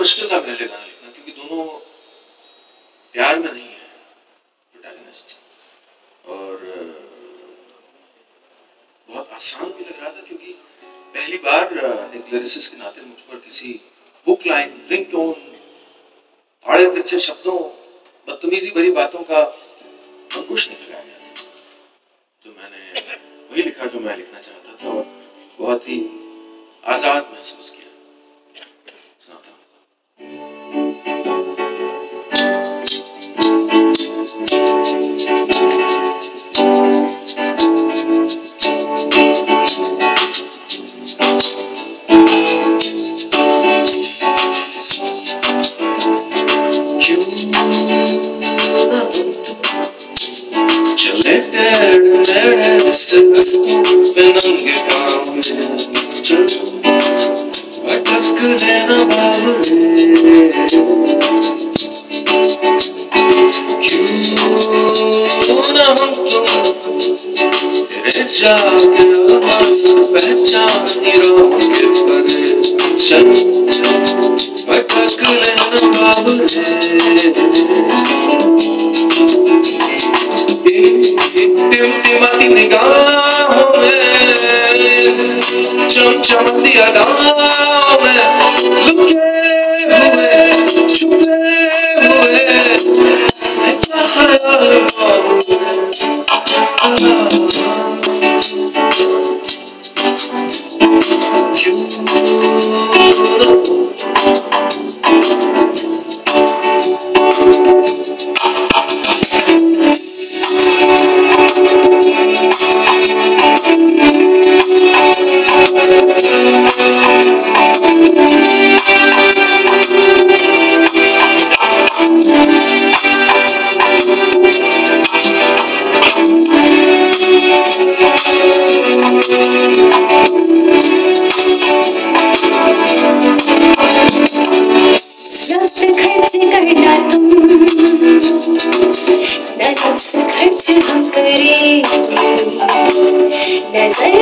मुश्किल था पहले गाना लिखना क्योंकि दोनों प्यार में नहीं है प्रोटैगनिस्ट और बहुत आसान भी लग रहा था, क्योंकि पहली बार एक लिरिसिस्ट के नाते मुझ पर किसी बुक लाइन रिंग टोन आड़े तिरछे शब्दों, बदतमीजी भरी बातों का अंकुश नहीं लगाया गया था। तो मैंने वही लिखा जो मैं लिखना चाहता था और बहुत ही आज़ाद महसूस किया। से नंगे पाँव में चलो भटक लेना बाबरे क्यों ना हम तुम तेरे जाके आवाज़ पहचानी रहोगे परे चलो भटक लेना बाबरे टिमटिमाती निगाहों में चमचमती अदाओं में लुके हुए छुपे हुए है क्या ख्याल क्यों Yes,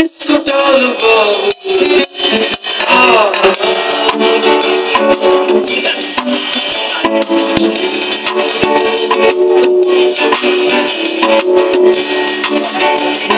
It's adorable. Oh. Yeah.